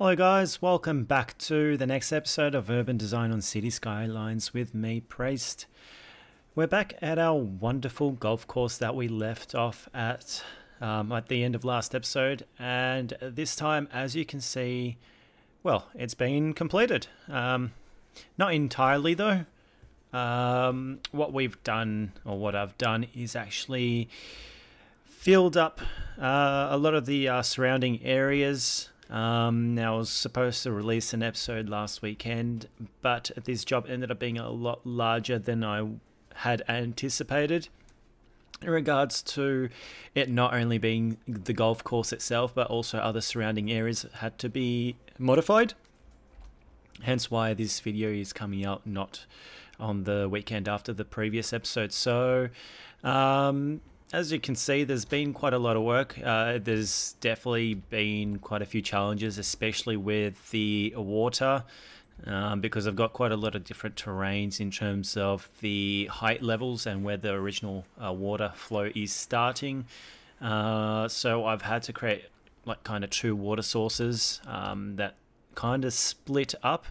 Hello, guys. Welcome back to the next episode of Urban Design on Cities Skylines with me, Preyst. We're back at our wonderful golf course that we left off at um, at the end of last episode, and this time, as you can see, well, it's been completed. Um, not entirely, though. Um, what we've done, or what I've done, is actually filled up uh, a lot of the uh, surrounding areas um, now, I was supposed to release an episode last weekend, but this job ended up being a lot larger than I had anticipated. In regards to it not only being the golf course itself, but also other surrounding areas had to be modified. Hence, why this video is coming out not on the weekend after the previous episode. So, um, as you can see, there's been quite a lot of work. Uh, there's definitely been quite a few challenges, especially with the water, um, because I've got quite a lot of different terrains in terms of the height levels and where the original uh, water flow is starting. Uh, so I've had to create like kind of two water sources um, that kind of split up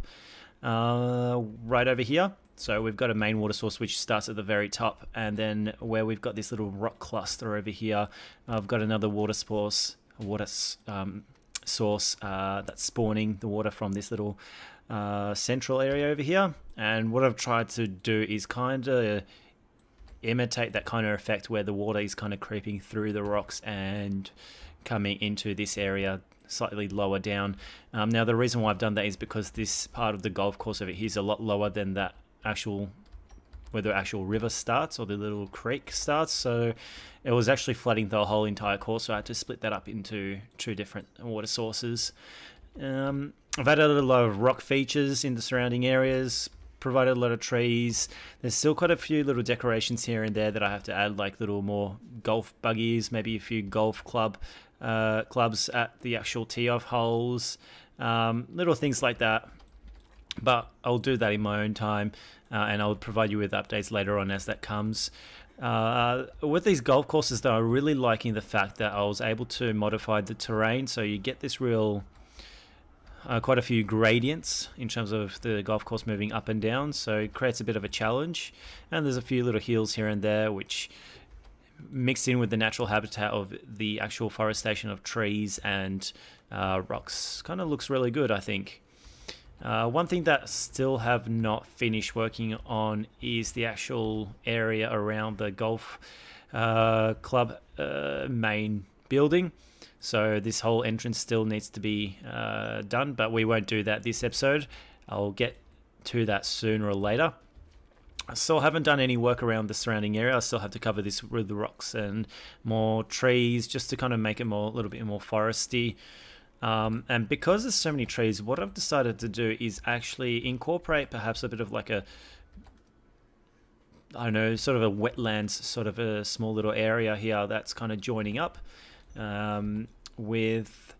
uh, right over here. So we've got a main water source which starts at the very top, and then where we've got this little rock cluster over here, I've got another water source, water um, source uh, that's spawning the water from this little uh, central area over here. And what I've tried to do is kind of imitate that kind of effect where the water is kind of creeping through the rocks and coming into this area slightly lower down. Um, now the reason why I've done that is because this part of the golf course over here is a lot lower than that actual where the actual river starts or the little creek starts. So it was actually flooding the whole entire course. So I had to split that up into two different water sources. Um, I've added a lot of rock features in the surrounding areas, provided a lot of trees. There's still quite a few little decorations here and there that I have to add, like little more golf buggies, maybe a few golf club uh, clubs at the actual tee off holes, um, little things like that but I'll do that in my own time uh, and I'll provide you with updates later on as that comes. Uh, with these golf courses, though, I'm really liking the fact that I was able to modify the terrain so you get this real. Uh, quite a few gradients in terms of the golf course moving up and down, so it creates a bit of a challenge. And there's a few little hills here and there, which mixed in with the natural habitat of the actual forestation of trees and uh, rocks, kind of looks really good, I think. Uh, one thing that still have not finished working on is the actual area around the golf uh, club uh, main building. So this whole entrance still needs to be uh, done, but we won't do that this episode. I'll get to that sooner or later. I still haven't done any work around the surrounding area. I still have to cover this with rocks and more trees just to kind of make it more a little bit more foresty. Um, and because there's so many trees, what I've decided to do is actually incorporate perhaps a bit of like a, I don't know, sort of a wetlands, sort of a small little area here that's kind of joining up um, with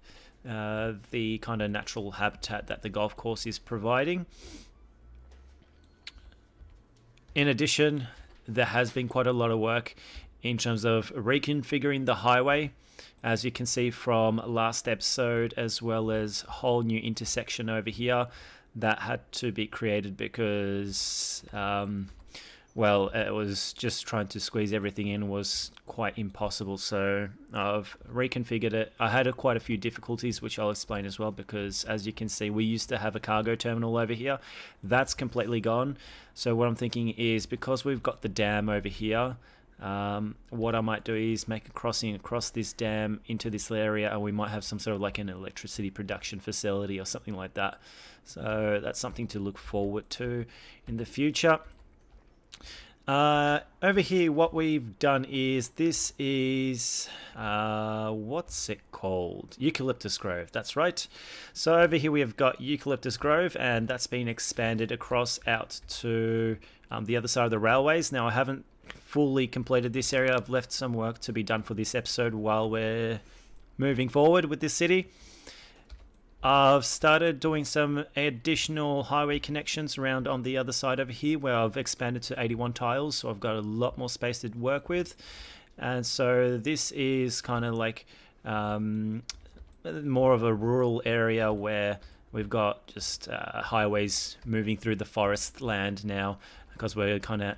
uh, the kind of natural habitat that the golf course is providing. In addition, there has been quite a lot of work in terms of reconfiguring the highway as you can see from last episode as well as whole new intersection over here that had to be created because um, well it was just trying to squeeze everything in was quite impossible. So I've reconfigured it. I had a, quite a few difficulties which I'll explain as well because as you can see we used to have a cargo terminal over here. That's completely gone. So what I'm thinking is because we've got the dam over here um, what I might do is make a crossing across this dam into this area and we might have some sort of like an electricity production facility or something like that. So that's something to look forward to in the future. Uh, over here, what we've done is this is uh, what's it called? Eucalyptus Grove. That's right. So over here we have got Eucalyptus Grove, and that's been expanded across out to um, the other side of the railways. Now I haven't fully completed this area. I've left some work to be done for this episode while we're moving forward with this city. I've started doing some additional highway connections around on the other side over here where I've expanded to 81 tiles so I've got a lot more space to work with and so this is kind of like um, more of a rural area where we've got just uh, highways moving through the forest land now because we're kind of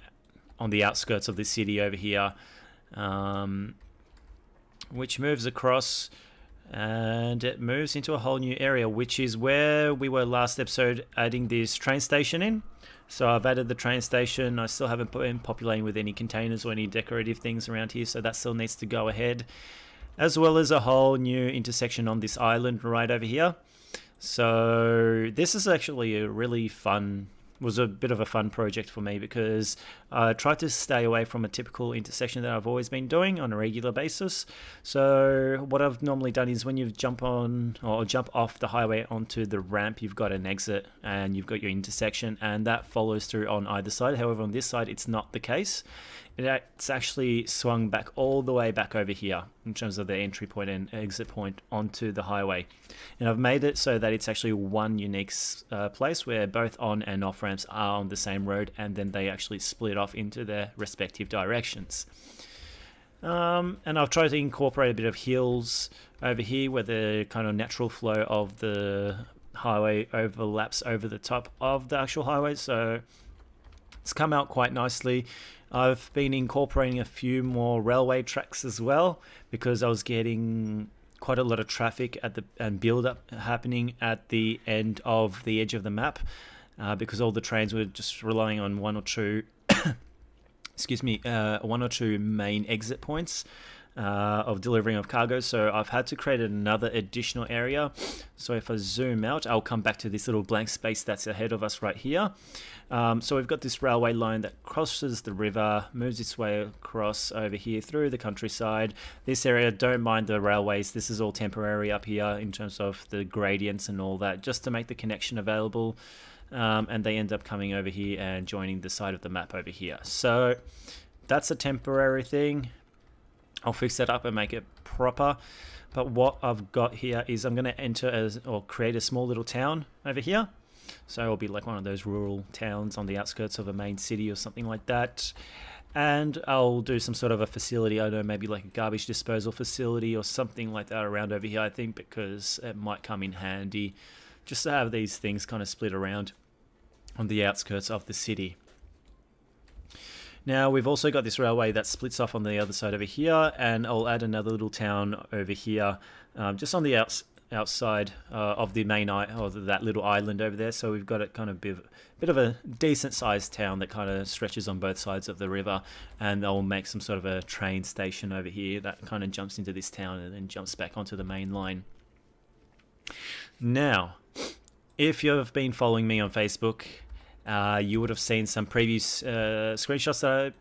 on the outskirts of the city over here, um, which moves across and it moves into a whole new area, which is where we were last episode adding this train station in. So I've added the train station. I still haven't been populating with any containers or any decorative things around here, so that still needs to go ahead. As well as a whole new intersection on this island right over here. So this is actually a really fun was a bit of a fun project for me because I tried to stay away from a typical intersection that I've always been doing on a regular basis. So what I've normally done is when you jump on or jump off the highway onto the ramp, you've got an exit and you've got your intersection and that follows through on either side. However, on this side, it's not the case it's actually swung back all the way back over here in terms of the entry point and exit point onto the highway. And I've made it so that it's actually one unique uh, place where both on and off ramps are on the same road and then they actually split off into their respective directions. Um, and I've tried to incorporate a bit of hills over here where the kind of natural flow of the highway overlaps over the top of the actual highway. So it's come out quite nicely. I've been incorporating a few more railway tracks as well because I was getting quite a lot of traffic at the and build up happening at the end of the edge of the map uh, because all the trains were just relying on one or two excuse me uh, one or two main exit points uh, of delivering of cargo. So I've had to create another additional area. So if I zoom out, I'll come back to this little blank space that's ahead of us right here. Um, so we've got this railway line that crosses the river, moves its way across over here through the countryside. This area, don't mind the railways. This is all temporary up here in terms of the gradients and all that, just to make the connection available. Um, and they end up coming over here and joining the side of the map over here. So that's a temporary thing. I'll fix that up and make it proper. But what I've got here is I'm going to enter as or create a small little town over here. So it'll be like one of those rural towns on the outskirts of a main city or something like that. And I'll do some sort of a facility, I know, maybe like a garbage disposal facility or something like that around over here, I think, because it might come in handy just to have these things kind of split around on the outskirts of the city. Now we've also got this railway that splits off on the other side over here, and I'll add another little town over here, um, just on the outs outside uh, of the main or that little island over there. So we've got a kind of bit, bit of a decent sized town that kind of stretches on both sides of the river, and they'll make some sort of a train station over here that kind of jumps into this town and then jumps back onto the main line. Now, if you've been following me on Facebook, uh, you would have seen some previous uh, screenshots that I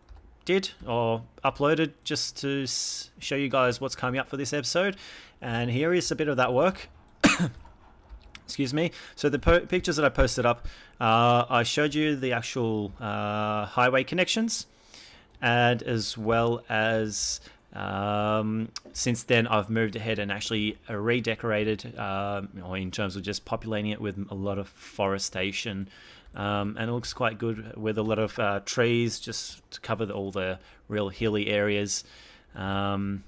did or uploaded just to show you guys what's coming up for this episode. And here is a bit of that work. Excuse me. So the pictures that I posted up, uh, I showed you the actual uh, highway connections, and as well as um, since then, I've moved ahead and actually redecorated, um, in terms of just populating it with a lot of forestation um, and it looks quite good with a lot of uh, trees just to cover the, all the real hilly areas. Um,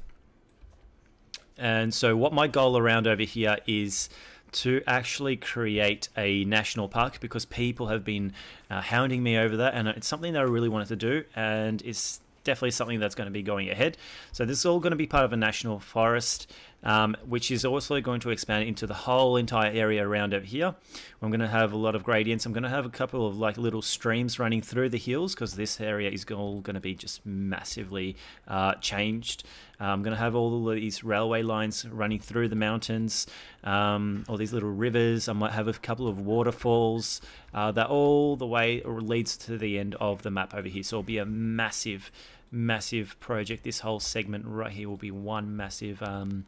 and so, what my goal around over here is to actually create a national park because people have been uh, hounding me over that, and it's something that I really wanted to do, and it's definitely something that's going to be going ahead. So, this is all going to be part of a national forest um, which is also going to expand into the whole entire area around over here. I'm going to have a lot of gradients. I'm going to have a couple of like little streams running through the hills because this area is all going to be just massively uh, changed. Uh, I'm going to have all of these railway lines running through the mountains, um, all these little rivers. I might have a couple of waterfalls uh, that all the way leads to the end of the map over here. So it'll be a massive massive project. This whole segment right here will be one massive, um,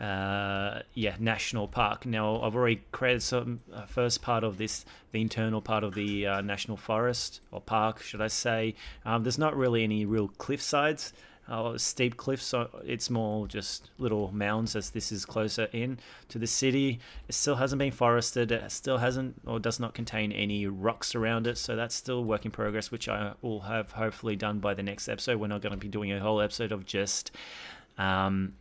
uh, yeah, national park. Now I've already created some uh, first part of this, the internal part of the uh, national forest or park, should I say? Um, there's not really any real cliff sides uh, steep cliffs. So it's more just little mounds as this is closer in to the city. It still hasn't been forested. It still hasn't or does not contain any rocks around it. So that's still work in progress, which I will have hopefully done by the next episode. We're not going to be doing a whole episode of just um,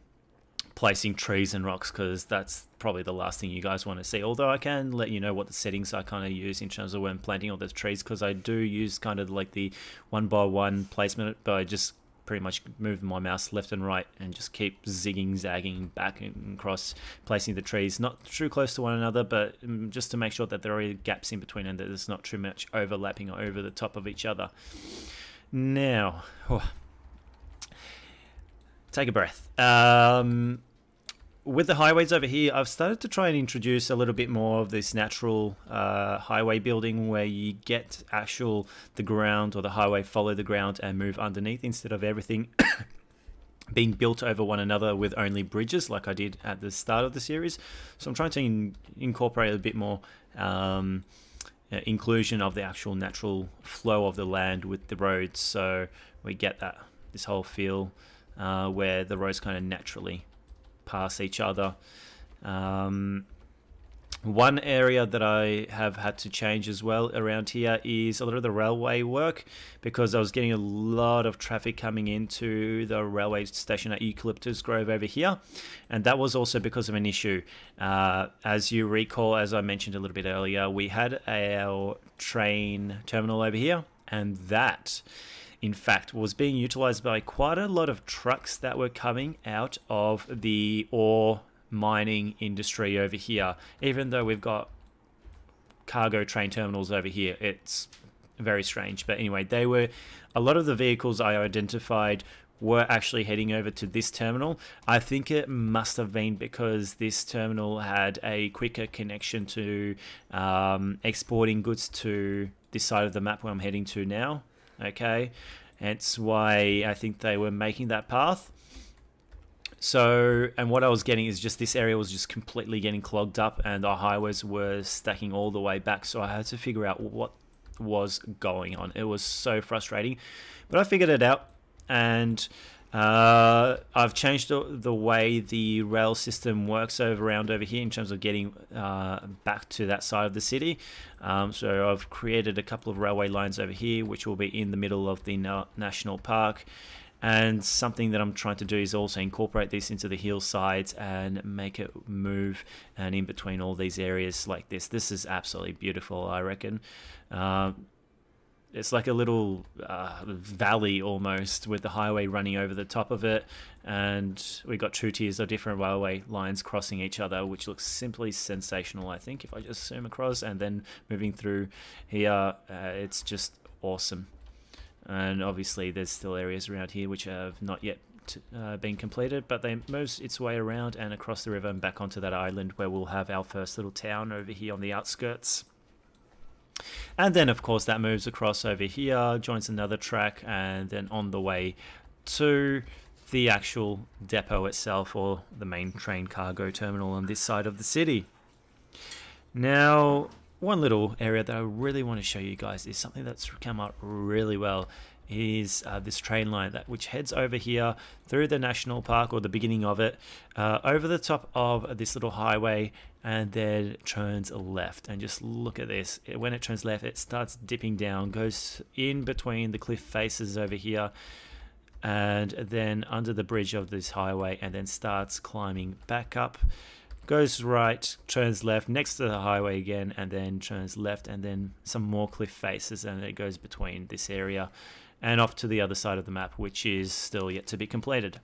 placing trees and rocks because that's probably the last thing you guys want to see. Although I can let you know what the settings I kind of use in terms of when planting all those trees because I do use kind of like the one by one placement, but I just pretty much move my mouse left and right and just keep zigging, zagging back and across, placing the trees not too close to one another, but mm, just to make sure that there are gaps in between and that there's not too much overlapping or over the top of each other. Now, oh, take a breath. Um, with the highways over here, I've started to try and introduce a little bit more of this natural uh, highway building where you get actual the ground or the highway follow the ground and move underneath instead of everything being built over one another with only bridges like I did at the start of the series. So I'm trying to in incorporate a bit more um, uh, inclusion of the actual natural flow of the land with the roads so we get that this whole feel uh, where the roads kind of naturally pass each other. Um, one area that I have had to change as well around here is a lot of the railway work because I was getting a lot of traffic coming into the railway station at Eucalyptus Grove over here, and that was also because of an issue. Uh, as you recall, as I mentioned a little bit earlier, we had our train terminal over here, and that in fact, was being utilized by quite a lot of trucks that were coming out of the ore mining industry over here. Even though we've got cargo train terminals over here, it's very strange. But anyway, they were a lot of the vehicles I identified were actually heading over to this terminal. I think it must have been because this terminal had a quicker connection to um, exporting goods to this side of the map where I'm heading to now okay? That's why I think they were making that path. So, and what I was getting is just this area was just completely getting clogged up and the highways were stacking all the way back. So I had to figure out what was going on. It was so frustrating, but I figured it out and uh, I've changed the, the, way the rail system works over around over here in terms of getting uh, back to that side of the city. Um, so I've created a couple of railway lines over here, which will be in the middle of the na national park. And something that I'm trying to do is also incorporate this into the hillsides and make it move and in between all these areas like this. This is absolutely beautiful, I reckon. Uh, it's like a little uh, valley almost with the highway running over the top of it. And we got two tiers of different railway lines crossing each other which looks simply sensational i think if i just zoom across. And then moving through here uh, it's just awesome. And obviously there's still areas around here which have not yet uh, been completed but they moves its way around and across the river and back onto that island where we'll have our first little town over here on the outskirts and then, of course, that moves across over here, joins another track, and then on the way to the actual depot itself or the main train cargo terminal on this side of the city. Now, one little area that I really want to show you guys is something that's come out really well is uh, this train line that which heads over here through the national park or the beginning of it uh, over the top of this little highway and then turns left and just look at this when it turns left it starts dipping down goes in between the cliff faces over here and then under the bridge of this highway and then starts climbing back up goes right turns left next to the highway again and then turns left and then some more cliff faces and it goes between this area and off to the other side of the map, which is still yet to be completed.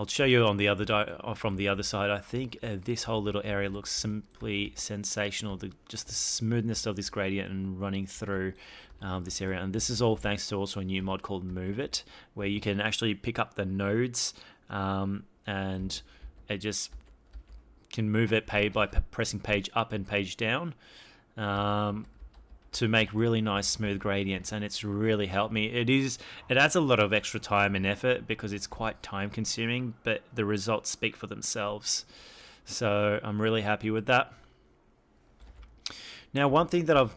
I'll show you on the other uh, from the other side. I think uh, this whole little area looks simply sensational. The, just the smoothness of this gradient and running through um, this area. And this is all thanks to also a new mod called Move It, where you can actually pick up the nodes um, and it just can move it pay by pressing page up and page down. Um, to make really nice smooth gradients and it's really helped me. It is it adds a lot of extra time and effort because it's quite time consuming but the results speak for themselves. So I'm really happy with that. Now one thing that I've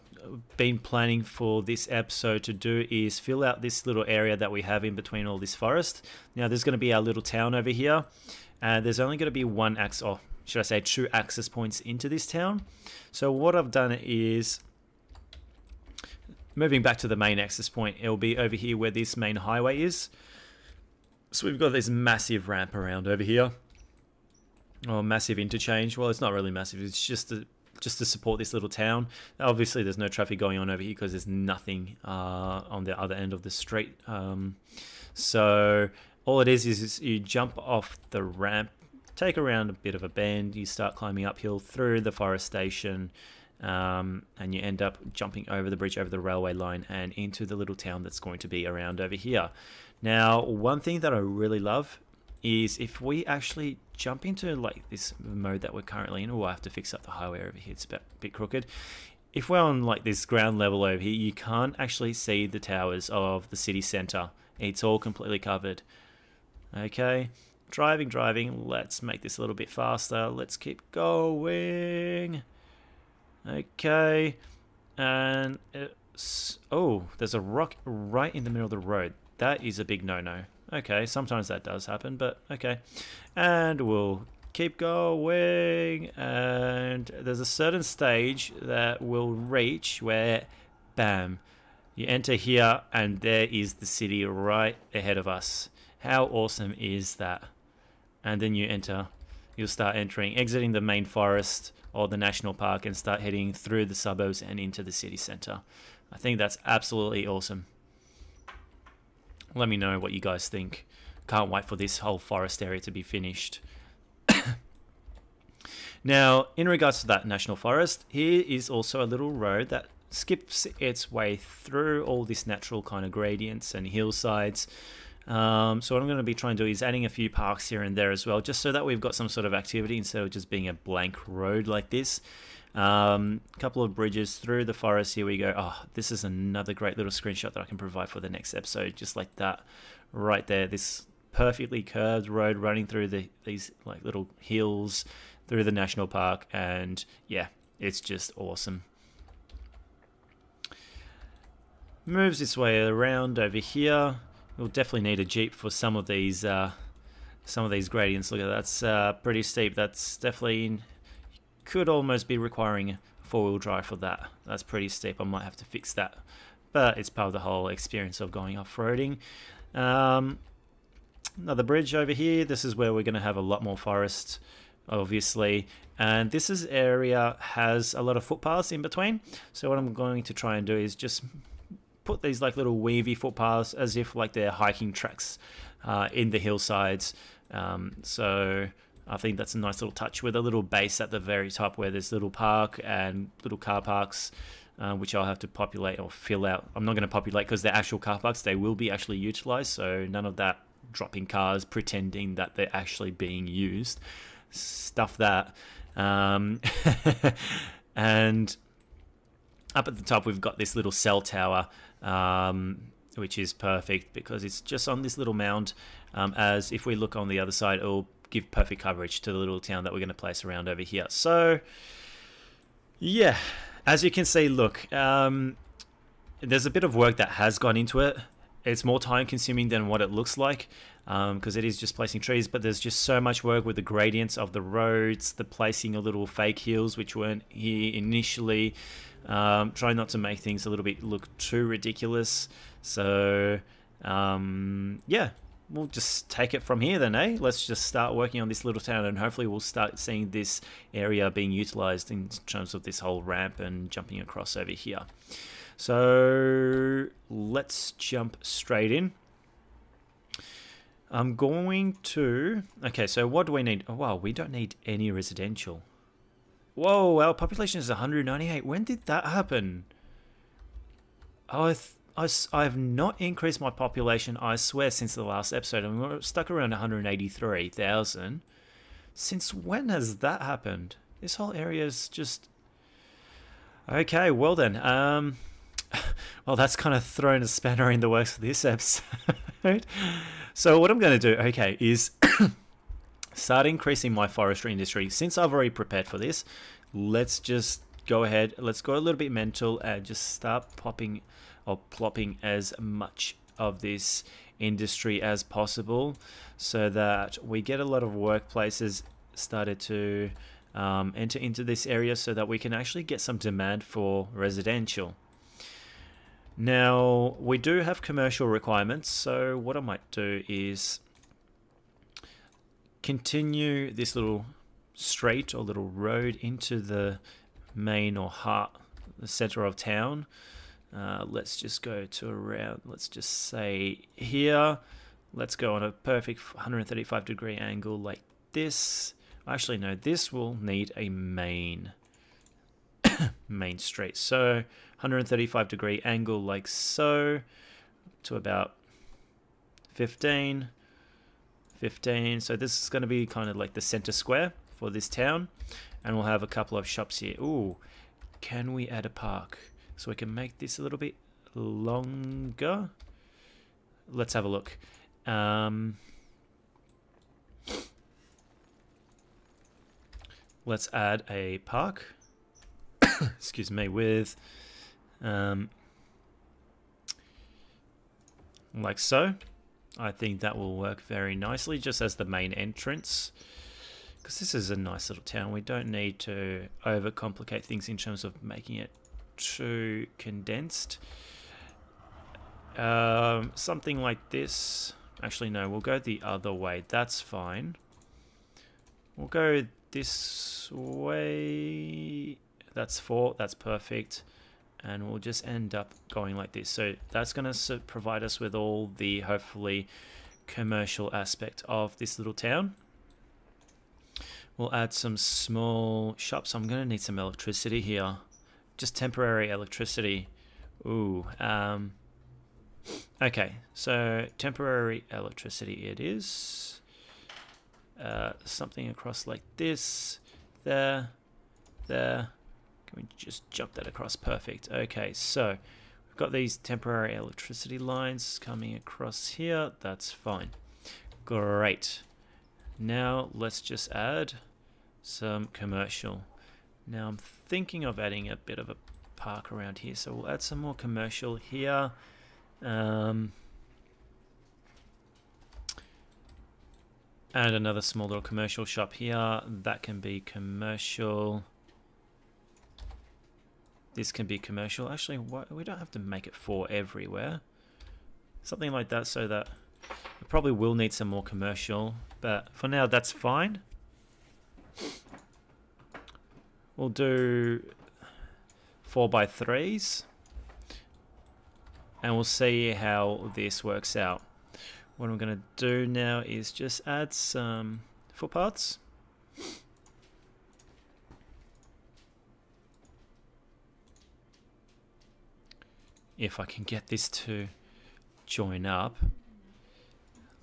been planning for this episode to do is fill out this little area that we have in between all this forest. Now there's going to be our little town over here and there's only going to be one access or should I say two access points into this town. So what I've done is moving back to the main access point, it'll be over here where this main highway is. So we've got this massive ramp around over here. Or oh, massive interchange. Well, it's not really massive. It's just to, just to support this little town. Obviously, there's no traffic going on over here because there's nothing uh, on the other end of the street. Um, so all it is is you jump off the ramp, take around a bit of a bend, you start climbing uphill through the forestation, um, and you end up jumping over the bridge over the railway line and into the little town that's going to be around over here. Now, one thing that I really love is if we actually jump into like this mode that we're currently in, we'll have to fix up the highway over here, it's a bit, bit crooked. If we're on like this ground level over here, you can't actually see the towers of the city center. It's all completely covered. Okay, driving, driving. Let's make this a little bit faster. Let's keep going. Okay, and it's, oh, there's a rock right in the middle of the road. That is a big no-no. Okay, sometimes that does happen, but okay. And we'll keep going, and there's a certain stage that we'll reach where, bam, you enter here, and there is the city right ahead of us. How awesome is that? And then you enter, you'll start entering, exiting the main forest or the national park and start heading through the suburbs and into the city center. I think that's absolutely awesome. Let me know what you guys think. Can't wait for this whole forest area to be finished. now, in regards to that national forest, here is also a little road that skips its way through all this natural kind of gradients and hillsides. Um, so what I'm going to be trying to do is adding a few parks here and there as well, just so that we've got some sort of activity instead of just being a blank road like this. A um, couple of bridges through the forest. Here we go. Oh, this is another great little screenshot that I can provide for the next episode, just like that, right there. This perfectly curved road running through the these like little hills through the national park, and yeah, it's just awesome. Moves its way around over here. We'll definitely need a jeep for some of these uh, some of these gradients. Look at that, that's uh, pretty steep. That's definitely could almost be requiring four-wheel drive for that. That's pretty steep. I might have to fix that, but it's part of the whole experience of going off-roading. Um, another bridge over here. This is where we're going to have a lot more forest, obviously. And this is area has a lot of footpaths in between. So what I'm going to try and do is just put these like little weavy footpaths as if like they're hiking tracks uh, in the hillsides. Um, so I think that's a nice little touch with a little base at the very top where there's little park and little car parks. Uh, which I'll have to populate or fill out. I'm not going to populate because they're actual car parks. They will be actually utilized, so none of that dropping cars pretending that they're actually being used. Stuff that. Um, and up at the top, we've got this little cell tower um, which is perfect because it's just on this little mound. Um, as if we look on the other side, it will give perfect coverage to the little town that we're going to place around over here. So, yeah, as you can see, look, um, there's a bit of work that has gone into it. It's more time consuming than what it looks like because um, it is just placing trees, but there's just so much work with the gradients of the roads, the placing of little fake hills which weren't here initially. Um, try not to make things a little bit look too ridiculous. So, um, yeah, we'll just take it from here then, eh? Let's just start working on this little town and hopefully we'll start seeing this area being utilized in terms of this whole ramp and jumping across over here. So let's jump straight in. I'm going to... Okay, so what do we need? Oh, wow, we don't need any residential. Whoa, our population is 198. When did that happen? I, I, I have not increased my population, I swear, since the last episode. I mean, we're stuck around 183,000. Since when has that happened? This whole area is just... Okay, well then. Um, well, that's kind of thrown a spanner in the works for this episode. so what I'm going to do, okay, is start increasing my forestry industry. Since I've already prepared for this, let's just go ahead, let's go a little bit mental and just start popping or plopping as much of this industry as possible so that we get a lot of workplaces started to um, enter into this area so that we can actually get some demand for residential. Now, we do have commercial requirements, so what I might do is continue this little street or little road into the main or heart, the center of town. Uh, let's just go to around, let's just say here. Let's go on a perfect 135 degree angle like this. Actually, no, this will need a main main street. So 135 degree angle like so to about 15. 15. So this is going to be kind of like the center square for this town. And we'll have a couple of shops here. Ooh, can we add a park? So we can make this a little bit longer. Let's have a look. Um, let's add a park. Excuse me, with um, like so. I think that will work very nicely just as the main entrance because this is a nice little town. We don't need to overcomplicate things in terms of making it too condensed. Um, something like this. Actually, no, we'll go the other way. That's fine. We'll go this way. That's four. That's perfect. And we'll just end up going like this. So that's going to provide us with all the, hopefully, commercial aspect of this little town. We'll add some small shops. I'm going to need some electricity here. Just temporary electricity. Ooh. Um, okay, so temporary electricity it is. Uh, something across like this. There. There. Can we just jump that across? Perfect. Okay, so we've got these temporary electricity lines coming across here. That's fine. Great. Now let's just add some commercial. Now I'm thinking of adding a bit of a park around here, so we'll add some more commercial here. Um, and another small little commercial shop here. That can be commercial. This can be commercial. Actually, we don't have to make it for everywhere. Something like that so that we probably will need some more commercial. But for now, that's fine. We'll do four by threes. And we'll see how this works out. What I'm going to do now is just add some footpaths. If I can get this to join up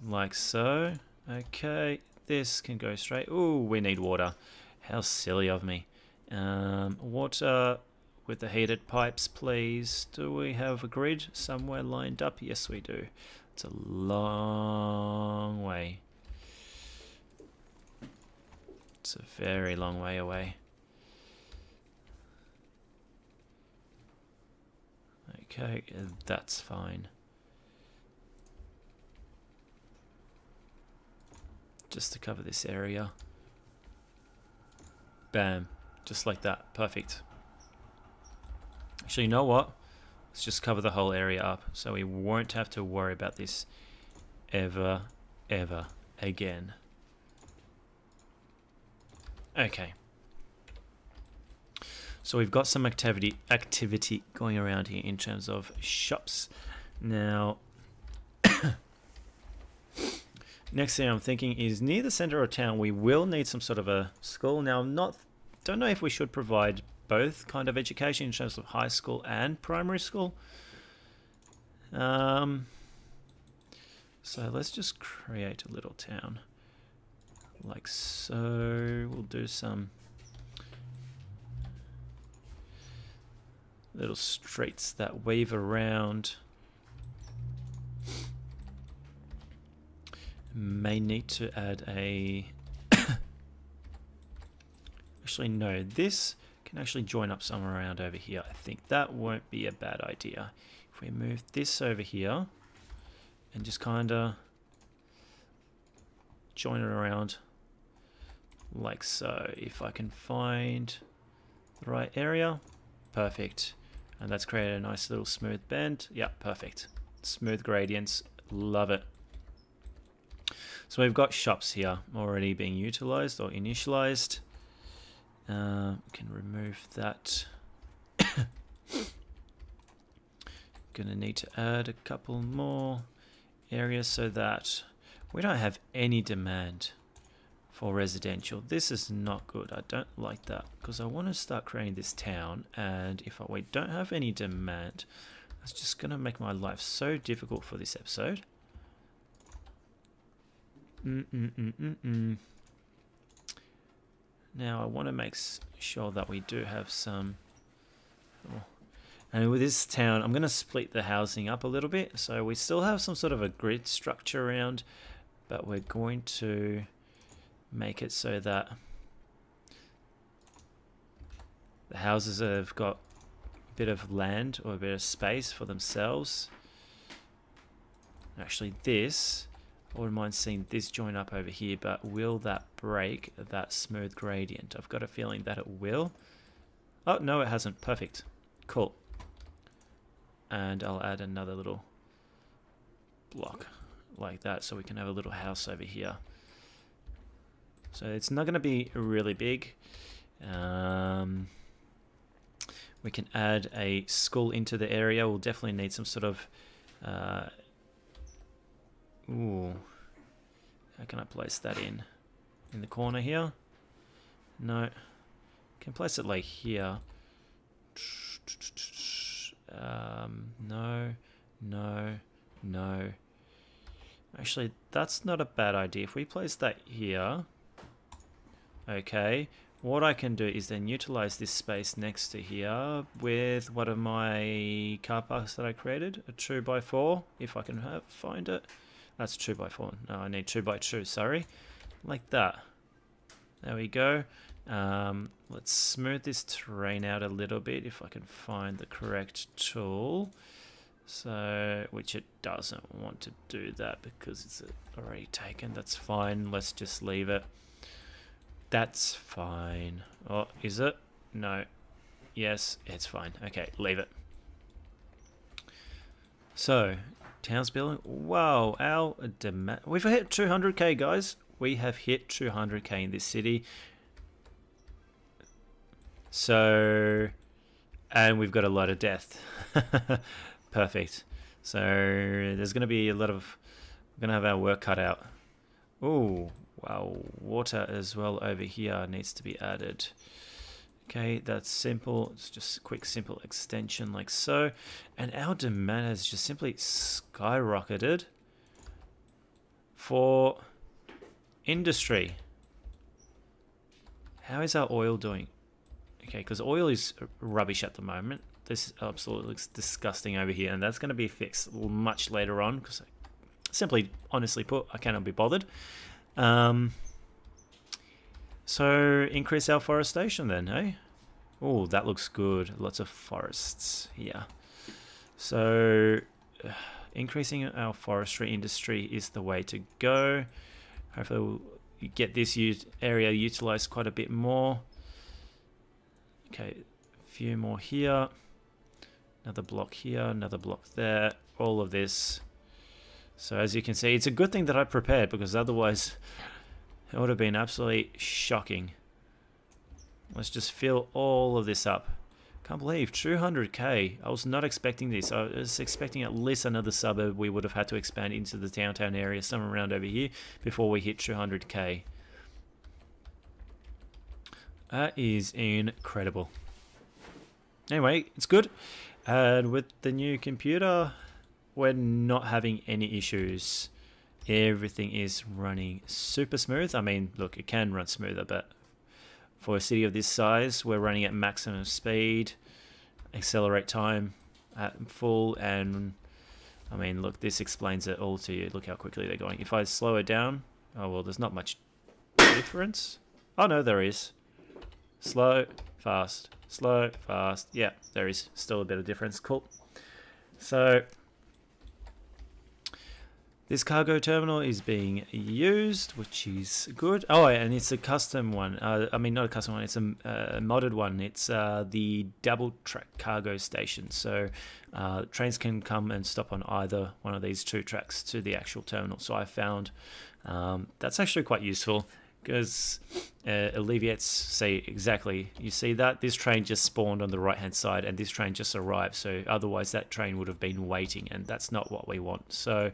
like so. Okay, this can go straight. Oh, we need water. How silly of me. Um, water with the heated pipes, please. Do we have a grid somewhere lined up? Yes, we do. It's a long way. It's a very long way away. Okay, uh, that's fine. Just to cover this area. Bam. Just like that. Perfect. Actually, you know what? Let's just cover the whole area up so we won't have to worry about this ever, ever again. Okay. So we've got some activity activity going around here in terms of shops. Now, next thing I'm thinking is near the center of town, we will need some sort of a school. Now, I'm not don't know if we should provide both kind of education in terms of high school and primary school. Um, so let's just create a little town like so. We'll do some little streets that weave around. May need to add a Actually, no, this can actually join up somewhere around over here. I think that won't be a bad idea. If we move this over here and just kind of join it around like so. If I can find the right area, perfect. And that's created a nice little smooth bend. Yeah, perfect. Smooth gradients, love it. So we've got shops here already being utilized or initialized. Uh, can remove that. Gonna need to add a couple more areas so that we don't have any demand for residential. This is not good. I don't like that because I want to start creating this town and if I, we don't have any demand, that's just going to make my life so difficult for this episode. Mm -mm -mm, now I want to make sure that we do have some... Oh. And with this town, I'm going to split the housing up a little bit. So we still have some sort of a grid structure around, but we're going to make it so that the houses have got a bit of land or a bit of space for themselves. Actually, this, I wouldn't mind seeing this join up over here, but will that break that smooth gradient? I've got a feeling that it will. Oh, no, it hasn't. Perfect. Cool and I'll add another little block like that so we can have a little house over here so it's not going to be really big. Um, we can add a school into the area. We'll definitely need some sort of uh, ooh. How can I place that in? In the corner here? No. Can place it like here. Um, no, no, no. Actually, that's not a bad idea. If we place that here, okay, what I can do is then utilize this space next to here with one of my car parks that I created, a 2x4, if I can have, find it. That's 2x4. No, I need 2x2, sorry. Like that. There we go. Um, let's smooth this terrain out a little bit if I can find the correct tool. So, which it doesn't want to do that because it's already taken. That's fine. Let's just leave it. That's fine. Oh, is it? No. Yes, it's fine. Okay, leave it. So, towns building. Wow, our demand. We've hit 200k, guys. We have hit 200k in this city. So, and we've got a lot of death. Perfect. So there's going to be a lot of, we're going to have our work cut out. Oh, wow. Water as well over here needs to be added. Okay, that's simple. It's just a quick, simple extension like so. And our demand has just simply skyrocketed for industry. How is our oil doing? Okay, because oil is rubbish at the moment. This absolutely looks disgusting over here, and that's going to be fixed much later on, because simply, honestly put, I cannot be bothered. Um, so, increase our forestation then, hey? Oh, that looks good. Lots of forests here. So, uh, increasing our forestry industry is the way to go. Hopefully, we'll get this area utilized quite a bit more. Okay, a few more here. Another block here, another block there. All of this. So as you can see, it's a good thing that I prepared because otherwise it would have been absolutely shocking. Let's just fill all of this up. Can't believe 200k. I was not expecting this. I was expecting at least another suburb we would have had to expand into the downtown area, somewhere around over here, before we hit 200k. That is incredible. Anyway, it's good. And with the new computer, we're not having any issues. Everything is running super smooth. I mean, look, it can run smoother, but for a city of this size, we're running at maximum speed, accelerate time at full, and I mean, look, this explains it all to you. Look how quickly they're going. If I slow it down, oh well, there's not much difference. Oh no, there is. Slow, fast, slow, fast. Yeah, there is still a bit of difference. Cool. So This cargo terminal is being used, which is good. Oh, and it's a custom one. Uh, I mean, not a custom one. It's a, a modded one. It's uh, the double track cargo station. So uh, trains can come and stop on either one of these two tracks to the actual terminal. So I found um, that's actually quite useful because uh, alleviates, say, exactly, you see that? This train just spawned on the right-hand side and this train just arrived. So otherwise that train would have been waiting and that's not what we want. So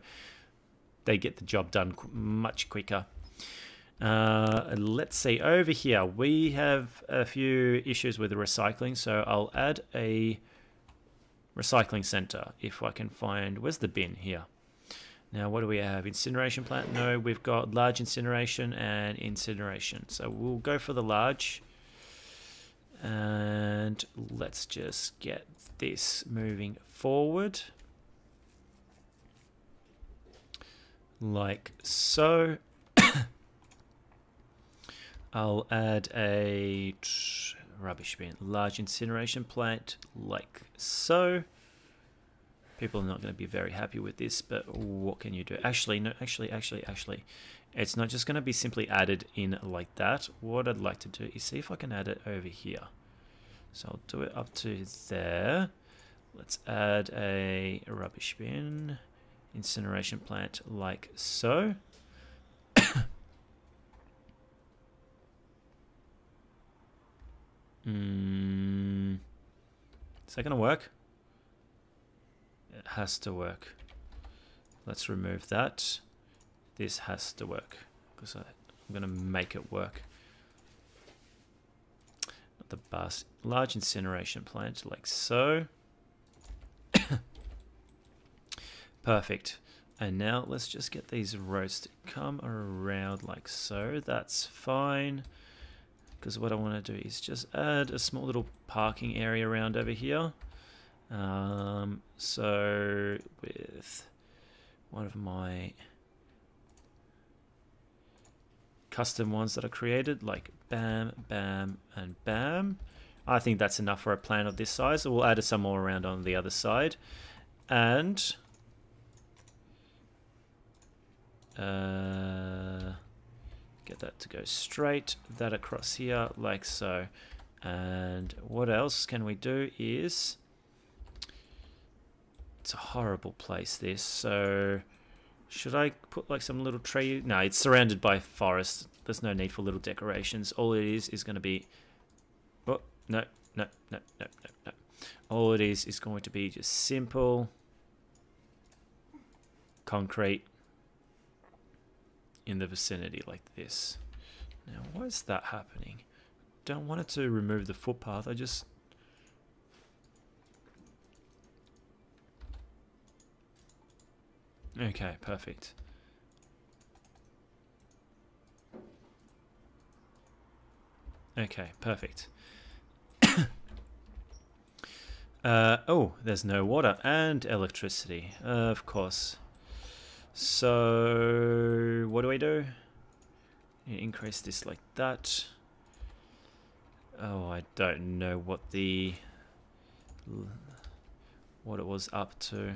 they get the job done much quicker. Uh, let's see, over here we have a few issues with the recycling, so I'll add a recycling center if I can find, where's the bin here? Now what do we have, incineration plant? No, we've got large incineration and incineration, so we'll go for the large. And let's just get this moving forward. Like so. I'll add a rubbish bin, large incineration plant like so. People are not going to be very happy with this, but what can you do? Actually, no, actually, actually, actually, it's not just going to be simply added in like that. What I'd like to do is see if I can add it over here. So I'll do it up to there. Let's add a rubbish bin incineration plant like so. mm, is that going to work? It has to work. Let's remove that. This has to work because I'm going to make it work. Not the bus. Large incineration plant like so. Perfect. And now let's just get these rows to come around like so. That's fine. Because what I want to do is just add a small little parking area around over here. Um, so with one of my custom ones that I created, like bam, bam, and bam. I think that's enough for a plan of this size. So we'll add some more around on the other side. And uh, get that to go straight, that across here like so. And what else can we do is, it's a horrible place this, so should I put like some little tree? No, it's surrounded by forest. There's no need for little decorations. All it is is going to be, oh, no, no, no, no, no, no. All it is is going to be just simple concrete in the vicinity like this. Now, why is that happening? Don't want it to remove the footpath, I just... Okay, perfect. Okay, perfect. uh, oh, there's no water and electricity, uh, of course. So what do I do? Increase this like that. Oh, I don't know what the what it was up to.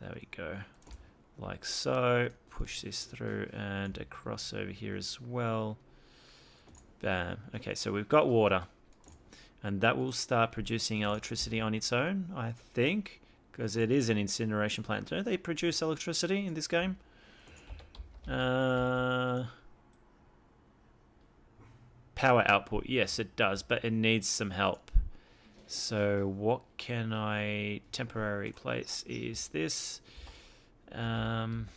There we go. Like so. Push this through and across over here as well. Bam. Okay, so we've got water. And that will start producing electricity on its own, I think. Because it is an incineration plant. Don't they produce electricity in this game? Uh, power output. Yes, it does, but it needs some help. So what can I temporarily place is this. Um,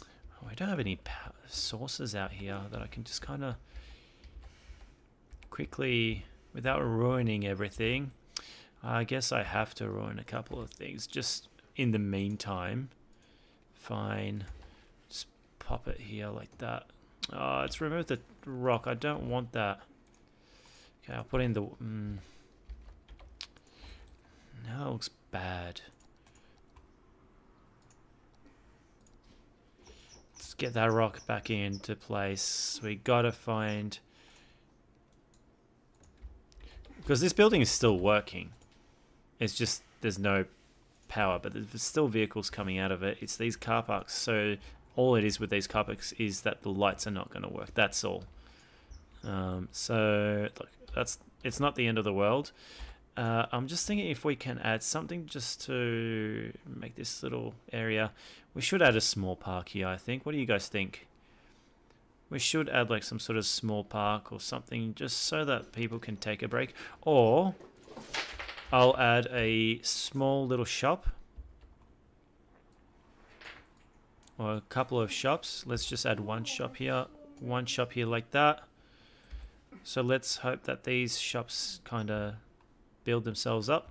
oh, I don't have any sources out here that I can just kind of quickly, without ruining everything, I guess I have to ruin a couple of things. Just in the meantime, fine. Just pop it here like that. Oh, it's removed the rock. I don't want that. Okay, I'll put in the... Mm, now looks bad. Let's get that rock back into place. We gotta find... Because this building is still working. It's just there's no power, but there's still vehicles coming out of it. It's these car parks. So all it is with these car parks is that the lights are not going to work. That's all. Um, so look, that's it's not the end of the world. Uh, I'm just thinking if we can add something just to make this little area. We should add a small park here, I think. What do you guys think? We should add like some sort of small park or something just so that people can take a break. Or I'll add a small little shop. Or a couple of shops. Let's just add one shop here. One shop here like that. So let's hope that these shops kind of build themselves up.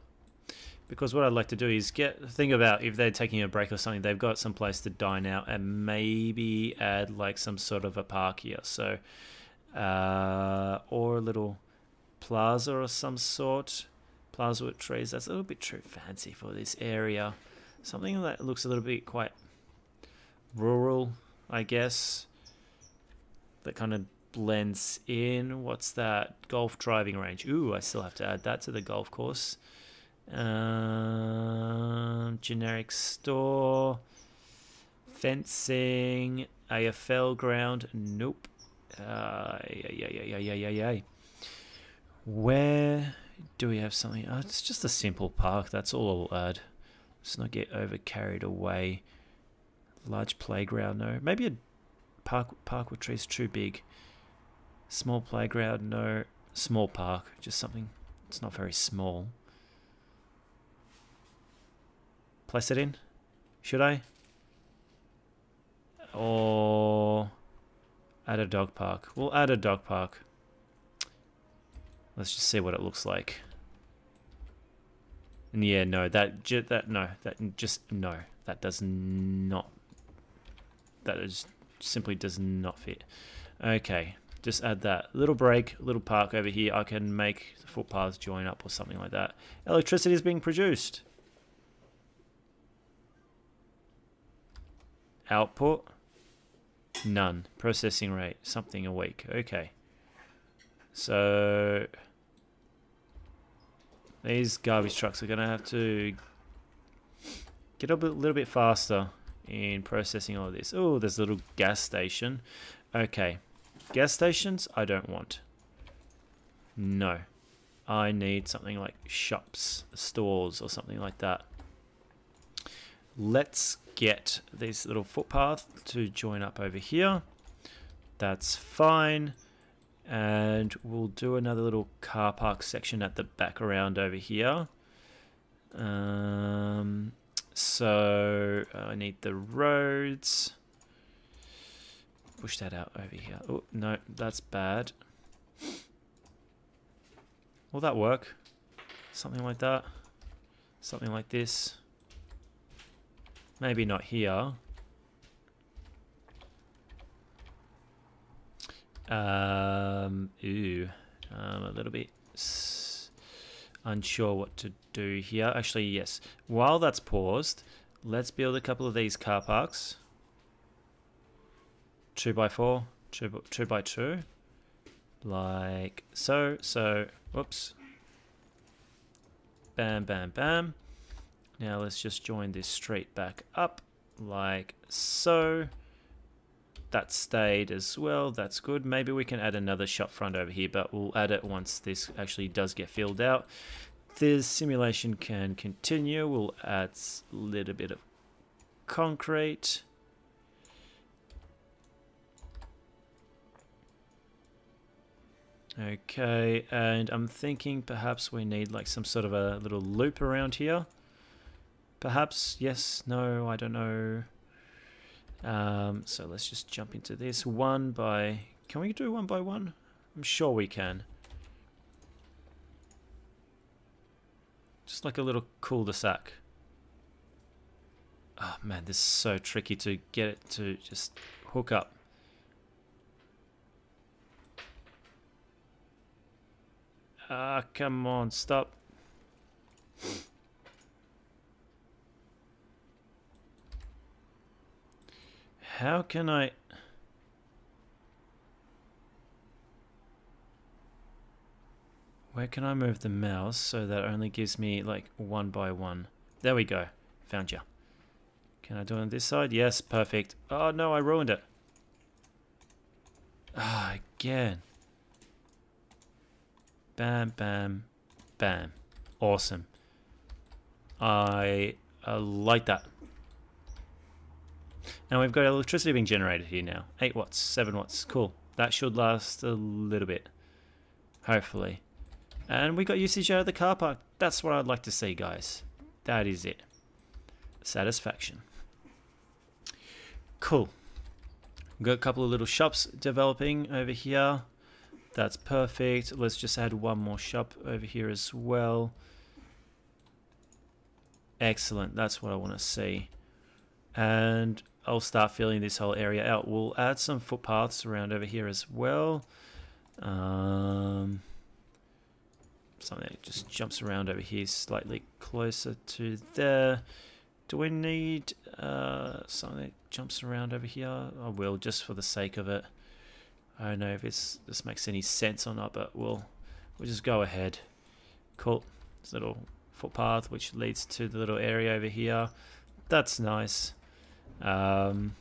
Because what I'd like to do is get think about if they're taking a break or something, they've got some place to dine out and maybe add like some sort of a park here. So, uh, or a little plaza or some sort. Plaza with trees. That's a little bit too fancy for this area. Something that looks a little bit quite rural, I guess. That kind of blends in. What's that? Golf driving range. Ooh, I still have to add that to the golf course. Um, generic store. Fencing. AFL ground. Nope. Uh, yeah, yeah, yeah, yeah, yeah, yeah. Where do we have something? Oh, it's just a simple park. That's all I'll add. Let's not get over carried away. Large playground, no. Maybe a park park with trees too big. Small playground, no. Small park, just something. It's not very small. Place it in? Should I? Or add a dog park. We'll add a dog park. Let's just see what it looks like. And yeah, no, that that no, that just no, that does not. That is simply does not fit. Okay, just add that little break, little park over here. I can make the footpaths join up or something like that. Electricity is being produced. Output, none. Processing rate, something a week. Okay. So these garbage trucks are going to have to get a bit, little bit faster in processing all of this. Oh, there's a little gas station. Okay. Gas stations, I don't want. No. I need something like shops, stores, or something like that. Let's get this little footpath to join up over here. That's fine. And we'll do another little car park section at the back around over here. Um, so I need the roads push that out over here. Oh, no, that's bad. Will that work? Something like that? Something like this? Maybe not here. Um, ooh, I'm a little bit unsure what to do here. Actually, yes. While that's paused, let's build a couple of these car parks two by four, two, two by two, like so. So, whoops. Bam, bam, bam. Now let's just join this straight back up like so. That stayed as well. That's good. Maybe we can add another shop front over here, but we'll add it once this actually does get filled out. This simulation can continue. We'll add a little bit of concrete. Okay, and I'm thinking perhaps we need like some sort of a little loop around here. Perhaps, yes, no, I don't know. Um, so let's just jump into this one by... Can we do one by one? I'm sure we can. Just like a little cul-de-sac. Oh man, this is so tricky to get it to just hook up. Ah, come on, stop. How can I... Where can I move the mouse so that only gives me like one by one? There we go. found you. Can I do it on this side? Yes, perfect. Oh no, I ruined it. Ah, again. Bam, bam, bam. Awesome. I uh, like that. And we've got electricity being generated here now. 8 watts, 7 watts. Cool. That should last a little bit. Hopefully. And we got usage out of the car park. That's what I'd like to see, guys. That is it. Satisfaction. Cool. We've got a couple of little shops developing over here. That's perfect. Let's just add one more shop over here as well. Excellent. That's what I want to see. And I'll start filling this whole area out. We'll add some footpaths around over here as well. Um, something that just jumps around over here slightly closer to there. Do we need uh, something that jumps around over here? I will, just for the sake of it. I don't know if this makes any sense or not, but we'll, we'll just go ahead. Cool. This little footpath which leads to the little area over here. That's nice. Um,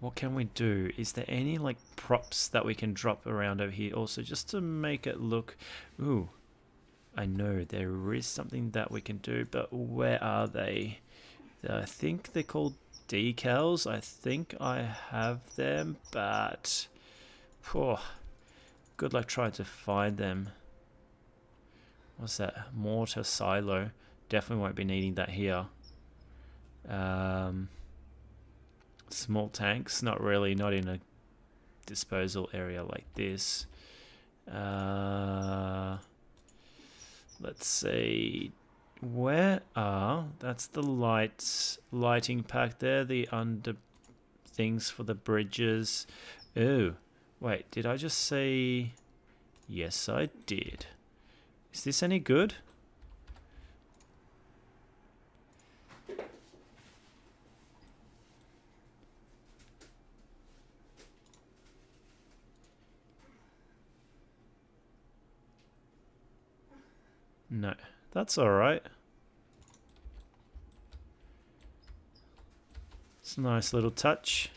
what can we do? Is there any like props that we can drop around over here also just to make it look... Ooh, I know there is something that we can do, but where are they? I think they're called decals. I think I have them, but... Oh, good luck trying to find them. What's that? Mortar silo. Definitely won't be needing that here. Um, small tanks, not really, not in a disposal area like this. Uh, let's see, where are, that's the lights, lighting pack there, the under things for the bridges. Oh, wait, did I just say, yes I did. Is this any good? No, that's alright. It's a nice little touch.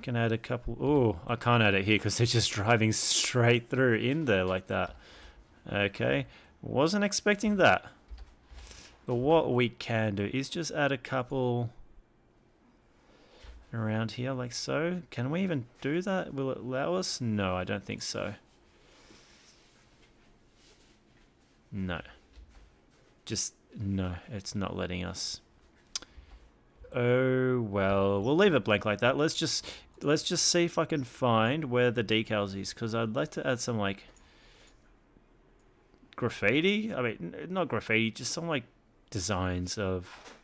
Can add a couple. Oh, I can't add it here because they're just driving straight through in there like that. Okay, wasn't expecting that. But what we can do is just add a couple around here like so. Can we even do that? Will it allow us? No, I don't think so. No. Just, no, it's not letting us. Oh, well, we'll leave it blank like that. Let's just, let's just see if I can find where the decals is, because I'd like to add some, like, graffiti. I mean, not graffiti, just some, like, designs of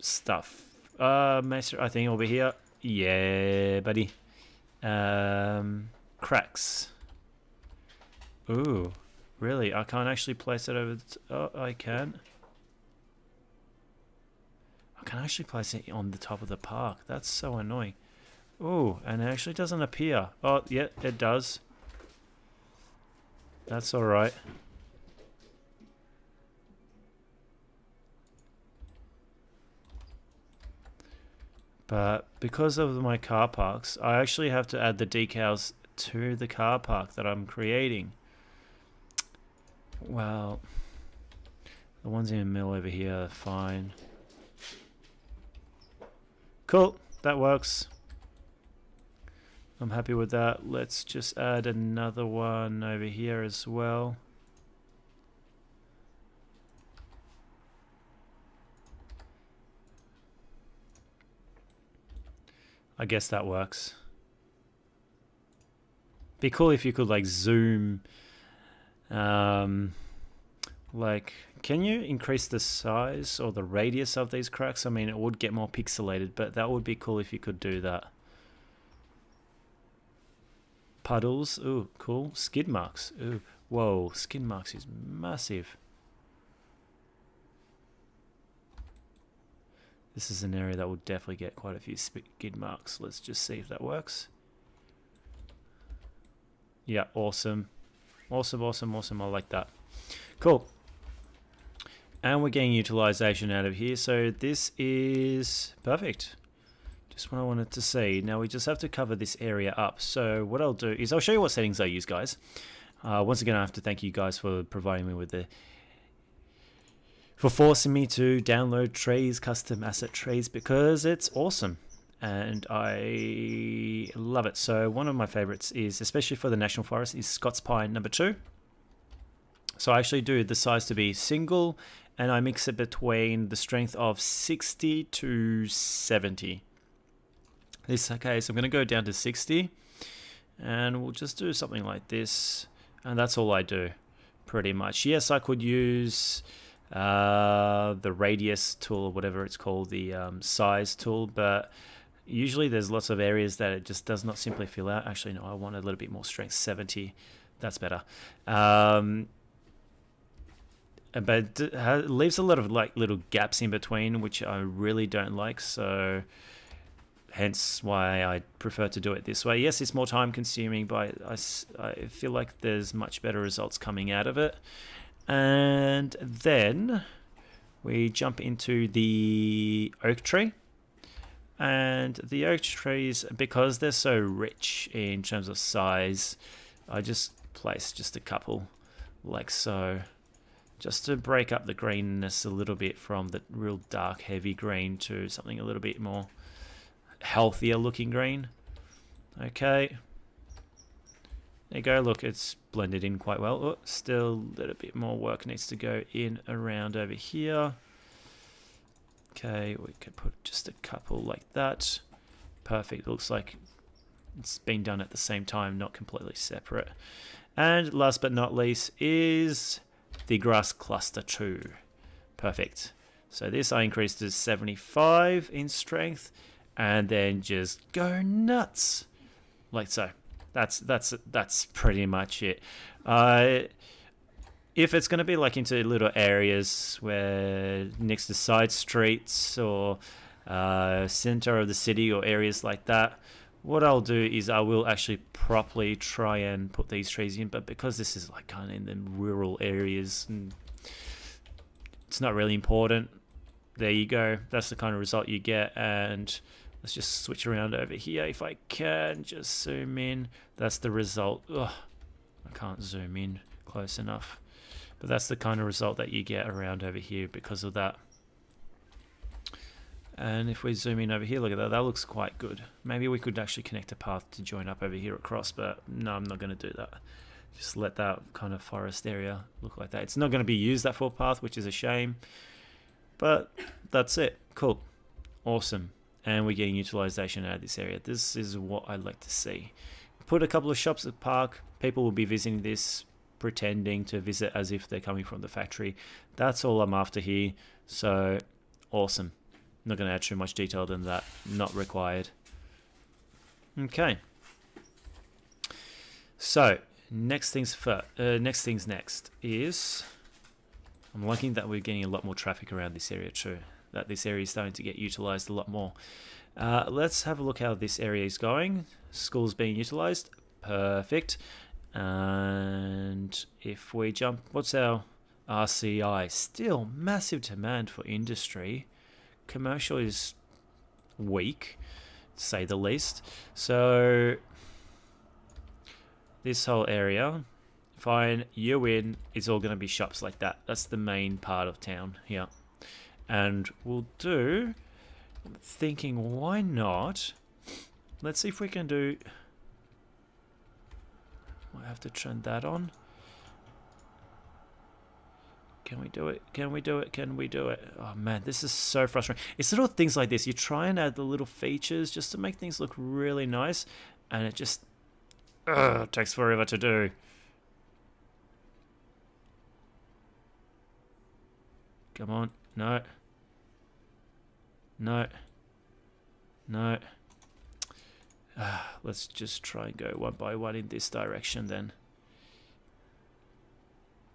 stuff. Uh, Master, I think over here. Yeah, buddy. Um, cracks. Ooh. Really? I can't actually place it over... oh, I can. I can actually place it on the top of the park. That's so annoying. Oh, and it actually doesn't appear. Oh, yeah, it does. That's alright. But because of my car parks, I actually have to add the decals to the car park that I'm creating. Well, the ones in the middle over here are fine. Cool, that works. I'm happy with that. Let's just add another one over here as well. I guess that works. Be cool if you could like zoom um, like, can you increase the size or the radius of these cracks? I mean, it would get more pixelated, but that would be cool if you could do that. Puddles, ooh, cool. Skid marks, ooh, whoa, skid marks is massive. This is an area that will definitely get quite a few skid marks. Let's just see if that works. Yeah, awesome. Awesome, awesome, awesome. I like that. Cool. And we're getting utilization out of here, so this is perfect. Just what I wanted to see. Now we just have to cover this area up. So what I'll do is I'll show you what settings I use, guys. Uh, once again, I have to thank you guys for providing me with the for forcing me to download trees, custom asset trees, because it's awesome and I love it. So one of my favorites is, especially for the National Forest, is Scots Pine number two. So I actually do the size to be single and I mix it between the strength of 60 to 70. This okay, so I'm going to go down to 60 and we'll just do something like this. And that's all I do pretty much. Yes, I could use uh, the radius tool or whatever it's called, the um, size tool, but usually there's lots of areas that it just does not simply fill out. Actually, no, I want a little bit more strength, 70. That's better. Um, but it leaves a lot of like little gaps in between, which I really don't like. So hence why I prefer to do it this way. Yes, it's more time consuming, but I, I feel like there's much better results coming out of it. And then we jump into the oak tree. And the oak trees, because they're so rich in terms of size, I just place just a couple like so just to break up the greenness a little bit from the real dark heavy green to something a little bit more healthier looking green. Okay. There you go. Look it's blended in quite well. Oh, still a little bit more work needs to go in around over here okay we could put just a couple like that perfect looks like it's been done at the same time not completely separate and last but not least is the grass cluster 2. Perfect. So this I increased to 75 in strength and then just go nuts like so. That's that's that's pretty much it. Uh, if it's going to be like into little areas where next to side streets or uh, center of the city or areas like that, what I'll do is I will actually properly try and put these trees in, but because this is like kind of in the rural areas, it's not really important. There you go. That's the kind of result you get. And let's just switch around over here if I can. Just zoom in. That's the result. Ugh, I can't zoom in close enough. But that's the kind of result that you get around over here because of that. And if we zoom in over here, look at that, that looks quite good. Maybe we could actually connect a path to join up over here across, but no, I'm not going to do that. Just let that kind of forest area look like that. It's not going to be used, that footpath, which is a shame. But that's it. Cool. Awesome. And we're getting utilization out of this area. This is what I'd like to see. Put a couple of shops at park. People will be visiting this, pretending to visit as if they're coming from the factory. That's all I'm after here. So, awesome not going to add too much detail than that. Not required. Okay. So, next things first. Uh, next things next is... I'm liking that we're getting a lot more traffic around this area too. That this area is starting to get utilized a lot more. Uh, let's have a look how this area is going. School's being utilized. Perfect. And if we jump, what's our RCI? Still massive demand for industry commercial is weak, to say the least. So this whole area, fine, you in, it's all going to be shops like that. That's the main part of town here. And we'll do, thinking why not, let's see if we can do, I have to turn that on. Can we do it? Can we do it? Can we do it? Oh man, this is so frustrating. It's little things like this. You try and add the little features just to make things look really nice, and it just ugh, takes forever to do. Come on. No. No. No. Uh, let's just try and go one by one in this direction then.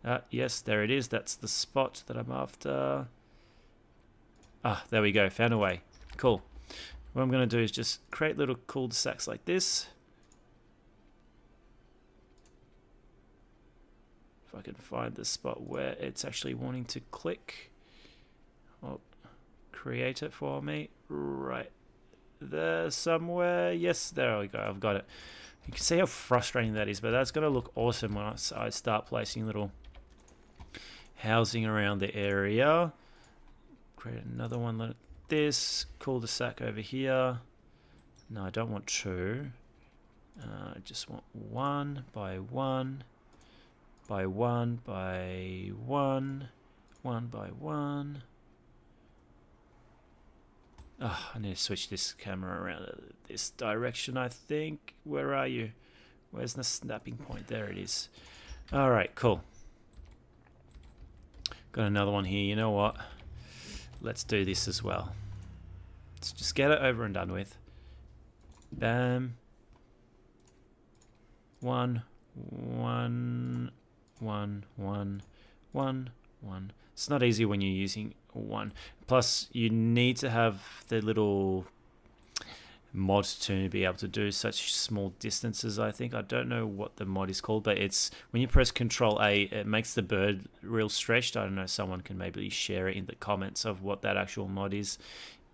Uh, yes, there it is. That's the spot that I'm after. Ah, there we go. Found a way. Cool. What I'm going to do is just create little cul-de-sacs like this. If I can find the spot where it's actually wanting to click. Oh, create it for me right there somewhere. Yes, there we go. I've got it. You can see how frustrating that is, but that's going to look awesome when I start placing little housing around the area. Create another one like this. Cul-de-sac over here. No, I don't want two. Uh, I just want one by one by one by one one by one Oh, I need to switch this camera around uh, this direction, I think. Where are you? Where's the snapping point? There it is. Alright, cool. Got another one here. You know what? Let's do this as well. Let's just get it over and done with. Bam. One, one, one, one, one, one. It's not easy when you're using one. Plus, you need to have the little mod to be able to do such small distances, I think. I don't know what the mod is called, but it's when you press Control A, it makes the bird real stretched. I don't know, someone can maybe share it in the comments of what that actual mod is,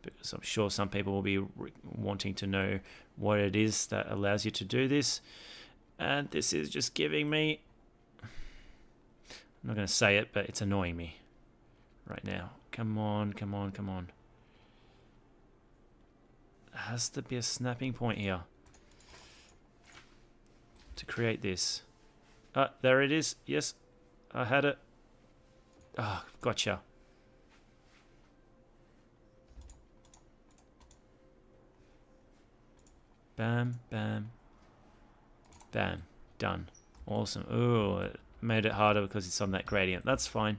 because I'm sure some people will be wanting to know what it is that allows you to do this. And this is just giving me... I'm not going to say it, but it's annoying me right now. Come on, come on, come on. There has to be a snapping point here to create this. Ah, there it is. Yes, I had it. Ah, oh, gotcha. Bam, bam, bam. Done. Awesome. Ooh, it made it harder because it's on that gradient. That's fine.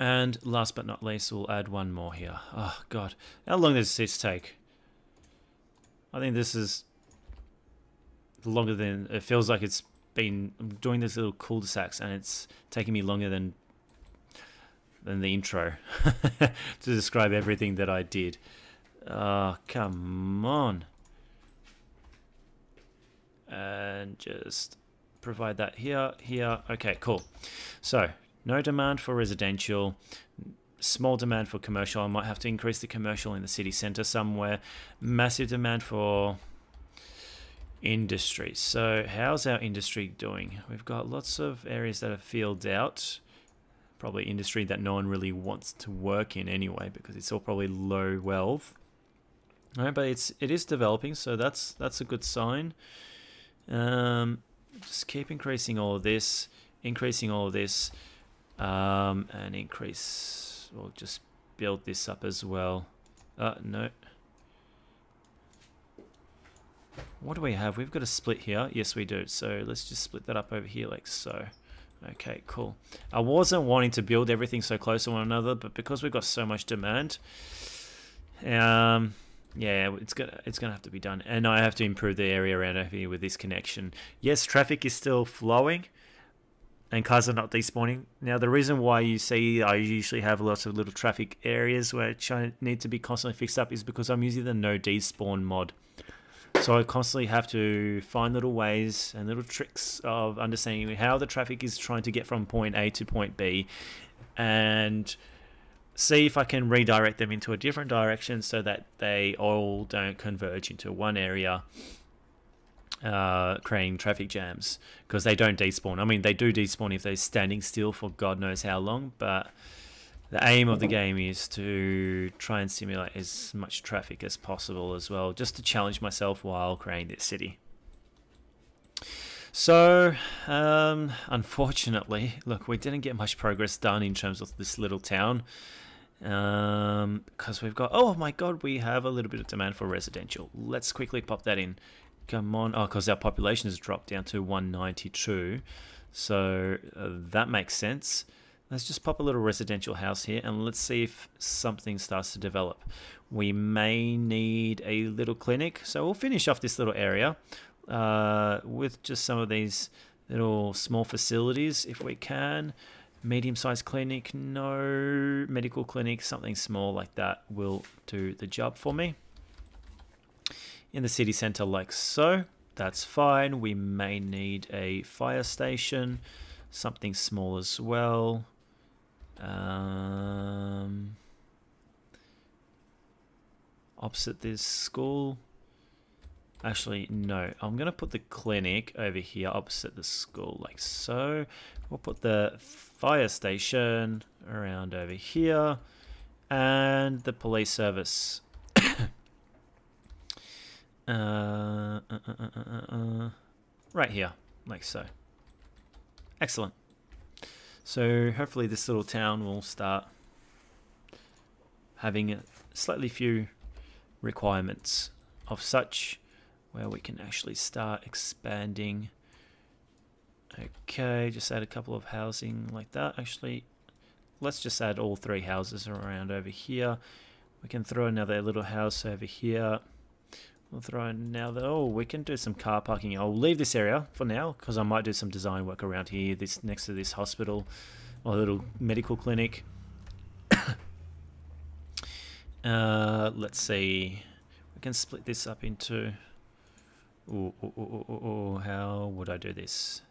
And last but not least, we'll add one more here. Oh, God. How long does this take? I think this is longer than... It feels like it's been... I'm doing this little cul-de-sacs and it's taking me longer than than the intro to describe everything that I did. Oh, come on. And just provide that here, here. Okay, cool. So no demand for residential, small demand for commercial. I might have to increase the commercial in the city centre somewhere. Massive demand for industry. So how's our industry doing? We've got lots of areas that are filled out. Probably industry that no one really wants to work in anyway because it's all probably low wealth. All right, but it's it is developing, so that's that's a good sign. Um, just keep increasing all of this, increasing all of this um, and increase we'll just build this up as well. Uh, no. What do we have? We've got a split here. Yes we do. So let's just split that up over here like so. Okay cool. I wasn't wanting to build everything so close to one another but because we've got so much demand um yeah, it's gonna it's gonna have to be done, and I have to improve the area around here with this connection. Yes, traffic is still flowing, and cars are not despawning. Now, the reason why you see I usually have lots of little traffic areas which I need to be constantly fixed up is because I'm using the no despawn mod. So I constantly have to find little ways and little tricks of understanding how the traffic is trying to get from point A to point B and see if I can redirect them into a different direction so that they all don't converge into one area uh, creating traffic jams because they don't despawn. I mean, they do despawn if they're standing still for God knows how long, but the aim of the game is to try and simulate as much traffic as possible as well, just to challenge myself while creating this city. So, um, unfortunately, look, we didn't get much progress done in terms of this little town. Um, because we've got, oh my god, we have a little bit of demand for residential. Let's quickly pop that in. Come on. Oh, because our population has dropped down to 192. So uh, that makes sense. Let's just pop a little residential house here and let's see if something starts to develop. We may need a little clinic. So we'll finish off this little area uh, with just some of these little small facilities if we can. Medium-sized clinic, no. Medical clinic, something small like that will do the job for me in the city center like so. That's fine. We may need a fire station, something small as well. Um, opposite this school. Actually, no. I'm going to put the clinic over here opposite the school, like so. We'll put the fire station around over here and the police service uh, uh, uh, right here, like so. Excellent. So hopefully this little town will start having slightly few requirements of such where we can actually start expanding. Okay, just add a couple of housing like that. Actually, let's just add all three houses around over here. We can throw another little house over here. We'll throw another. Oh, we can do some car parking. I'll leave this area for now because I might do some design work around here. This next to this hospital or little medical clinic. uh, let's see. We can split this up into Ooh, ooh, ooh, how would I do this?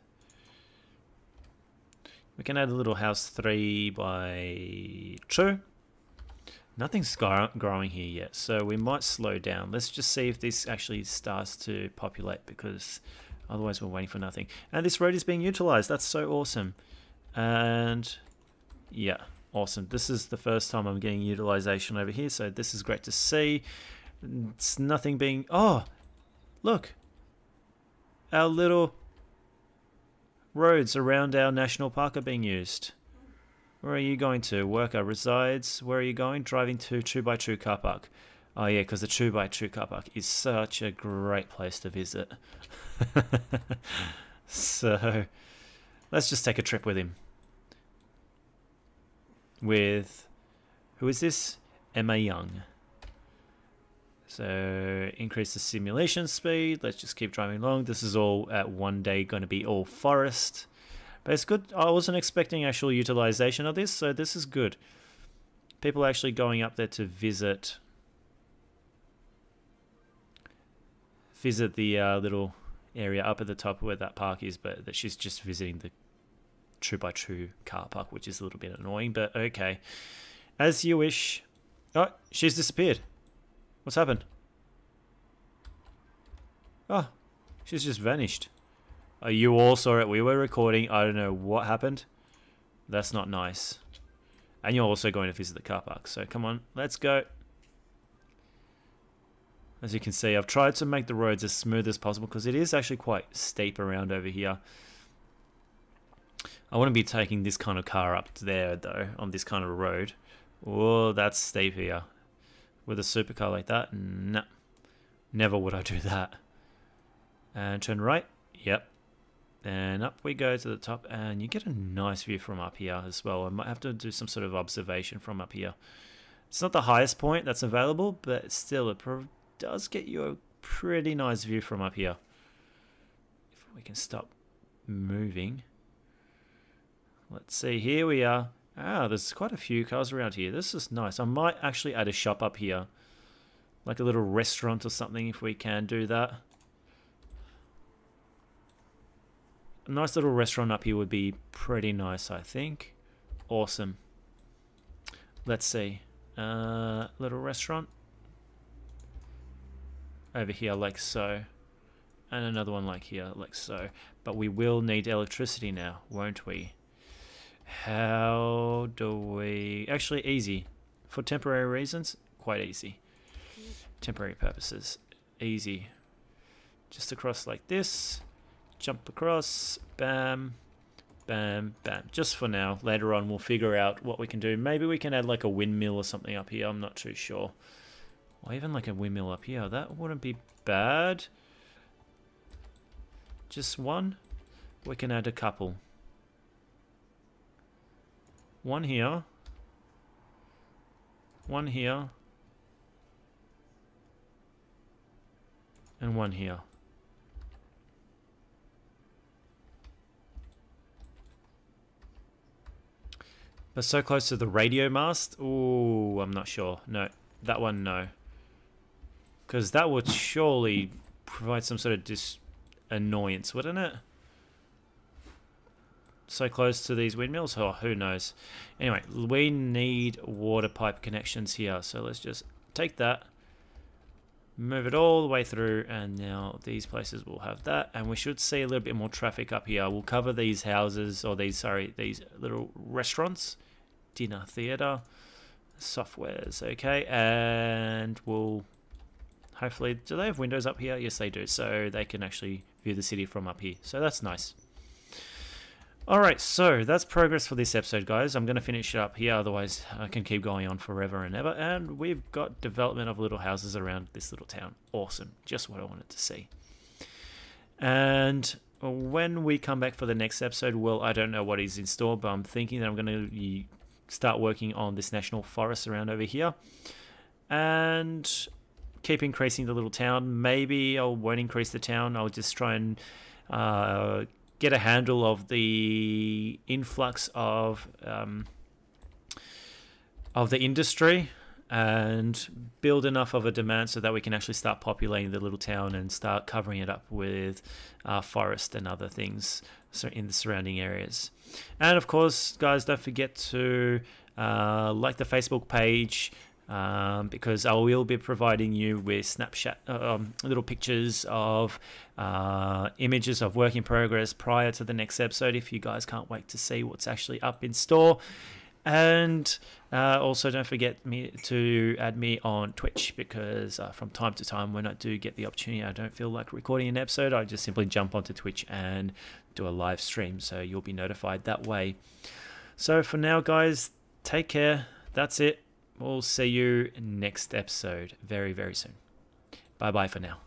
We can add a little house 3 by 2. Nothing's growing here yet, so we might slow down. Let's just see if this actually starts to populate, because otherwise we're waiting for nothing. And this road is being utilized. That's so awesome. And yeah, awesome. This is the first time I'm getting utilization over here, so this is great to see. It's nothing being... Oh, look our little roads around our national park are being used. Where are you going to? Worker resides. Where are you going? Driving to 2x2 car park. Oh yeah, because the 2x2 car park is such a great place to visit. so, let's just take a trip with him. With, who is this? Emma Young. So increase the simulation speed. Let's just keep driving along. This is all at one day going to be all forest. It's good. I wasn't expecting actual utilization of this, so this is good. People are actually going up there to visit visit the uh, little area up at the top where that park is, but that she's just visiting the true by true car park, which is a little bit annoying, but okay. As you wish. Oh, she's disappeared. What's happened? Oh, she's just vanished. Oh, you all saw it. We were recording. I don't know what happened. That's not nice. And you're also going to visit the car park. So come on, let's go. As you can see, I've tried to make the roads as smooth as possible because it is actually quite steep around over here. I wouldn't be taking this kind of car up there though, on this kind of road. Oh, that's steep here with a supercar like that? No. Never would I do that. And turn right. Yep. And up we go to the top and you get a nice view from up here as well. I might have to do some sort of observation from up here. It's not the highest point that's available, but still it does get you a pretty nice view from up here. If we can stop moving. Let's see, here we are. Ah, there's quite a few cars around here. This is nice. I might actually add a shop up here. Like a little restaurant or something if we can do that. A nice little restaurant up here would be pretty nice, I think. Awesome. Let's see. Uh, little restaurant. Over here like so. And another one like here like so. But we will need electricity now, won't we? How do we... Actually, easy. For temporary reasons, quite easy. Temporary purposes, easy. Just across like this. Jump across. Bam. Bam. Bam. Just for now. Later on, we'll figure out what we can do. Maybe we can add like a windmill or something up here. I'm not too sure. Or even like a windmill up here. That wouldn't be bad. Just one. We can add a couple. One here. One here. And one here. So close to the radio mast? Oh, I'm not sure. No, that one, no. Because that would surely provide some sort of dis annoyance, wouldn't it? so close to these windmills? Oh, who knows. Anyway, we need water pipe connections here. So let's just take that. move it all the way through and now these places will have that and we should see a little bit more traffic up here we'll cover these houses or these sorry these little restaurants dinner theater softwares okay and we'll hopefully do they have windows up here yes they do so they can actually view the city from up here so that's nice Alright, so that's progress for this episode, guys. I'm going to finish it up here, otherwise I can keep going on forever and ever. And we've got development of little houses around this little town. Awesome. Just what I wanted to see. And when we come back for the next episode, well, I don't know what is in store, but I'm thinking that I'm going to start working on this national forest around over here. And keep increasing the little town. Maybe I won't increase the town. I'll just try and uh, get a handle of the influx of um, of the industry and build enough of a demand so that we can actually start populating the little town and start covering it up with uh, forest and other things so in the surrounding areas. And of course, guys, don't forget to uh, like the Facebook page, um, because I will be providing you with snapshot um, little pictures of uh, images of work in progress prior to the next episode if you guys can't wait to see what's actually up in store. And uh, also, don't forget me to add me on Twitch because uh, from time to time, when I do get the opportunity, I don't feel like recording an episode. I just simply jump onto Twitch and do a live stream, so you'll be notified that way. So for now, guys, take care. That's it. We'll see you next episode very, very soon. Bye bye for now.